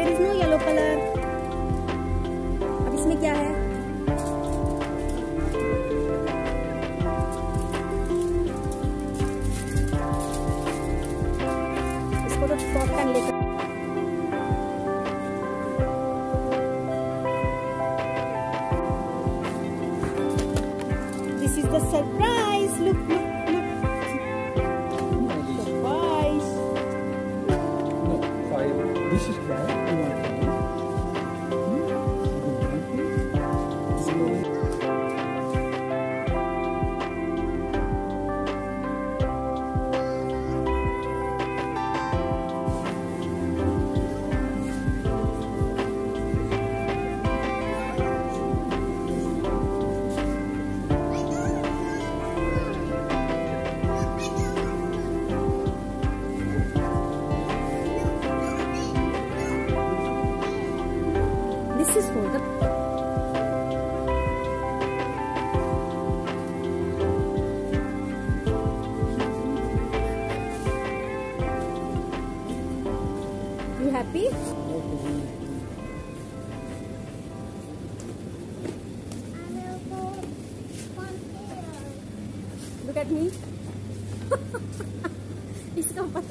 There is no yellow colour अब इसमें क्या है? इसको तो स्टॉप कर लेकर this is the surprise look look this is bad. This is for the You happy? Look at me.